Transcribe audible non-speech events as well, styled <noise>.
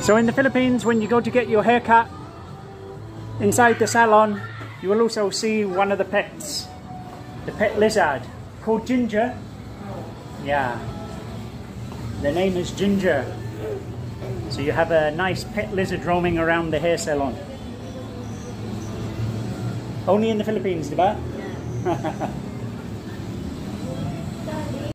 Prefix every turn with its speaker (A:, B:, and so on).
A: So in the Philippines, when you go to get your haircut, inside the salon, you will also see one of the pets, the pet lizard, called Ginger. Yeah, the name is Ginger. So you have a nice pet lizard roaming around the hair salon. Only in the Philippines, diba? <laughs>